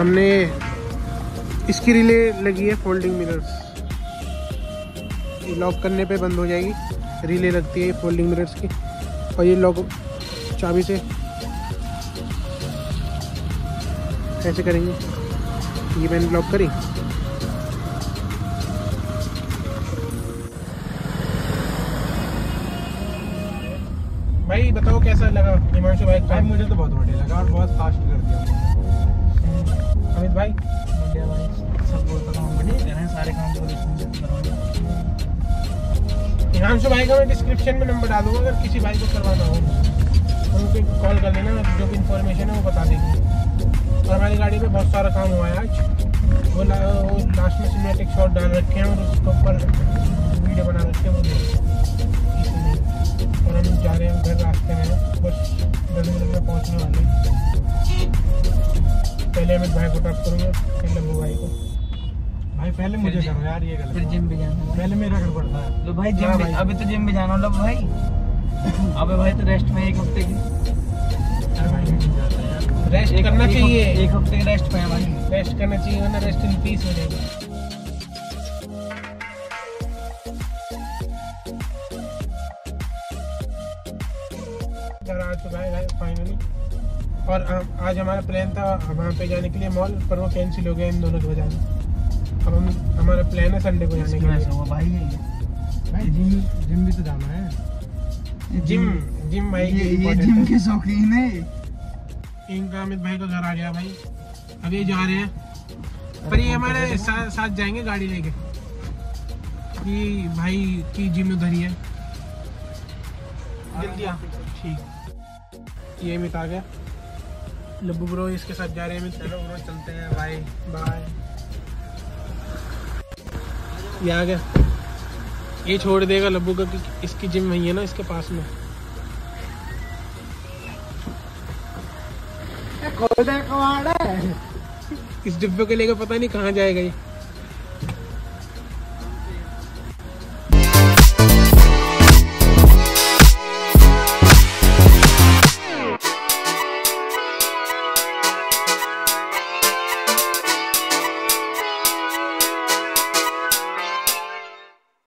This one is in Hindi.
और हमने इसकी रिले लगी है फोल्डिंग मिरर्स ये लॉक करने पे बंद हो जाएगी। रिले लगती है फोल्डिंग मिरर्स की। और ये लॉक चाबी से कैसे करेंगे। ये मैंने लॉक करी। भाई बताओ कैसा लगा हिमांशु भाई मुझे तो बहुत बढ़िया लगा और बहुत फास्ट कर दिया। पूरे हिमांशु भाई का मैं डिस्क्रिप्शन में नंबर डालूँगा अगर किसी भाई को करवाना हो। तो उनको कॉल कर लेना जो भी इंफॉर्मेशन है वो बता देंगे और हमारी गाड़ी में बहुत सारा काम हुआ है आज। वो, ला, वो लास्ट में सिनेमेटिक शॉट डाल रखे हैं और उसके पहले अमित भाई को टॉप करूँगा फिर लम्बू भाई को। भाई पहले मुझे करो यार ये गलत फिर जिम भी जाना। पहले मेरा कर पड़ता है। तो भाई जिम हाँ भी भाई। अभी तो जिम भी जाना मतलब भाई। अबे भाई तो रेस्ट में एक हफ़्ते की भाई रेस्ट करना चाहिए। एक हफ़्ते की रेस्ट पे भाई। रेस्ट करना चाहिए वरना रेस्ट इन पीस हो जाएगा। घर आ चुका है फाइनली और आज हमारा प्लान था वहाँ पे जाने के लिए मॉल पर वो कैंसिल हो गया इन दोनों की वजह से। अब हम हमारा प्लान है संडे को जाने के लिए। भाई भाई जिम जिम भी तो जाना है। जिम जिम भाई ये, ये जिम के शौकीन है। इनका अमित भाई का घर आ गया भाई। अब ये जा रहे हैं। पर ये हमारे सा, साथ जाएँगे गाड़ी लेके। कि भाई की जिम उधर ही है। जल्दी आ। ठीक। ये अमित आ गया। लब्बू ब्रो इसके साथ जा रहे हैं। चलो ब्रो चलते हैं। बाय बाय ये आ गया। ये छोड़ देगा लब्बू का क्योंकि इसकी जिम वही है ना इसके पास में। खोल दे इस डिब्बे को लेकर पता नहीं कहाँ जाएगा ये।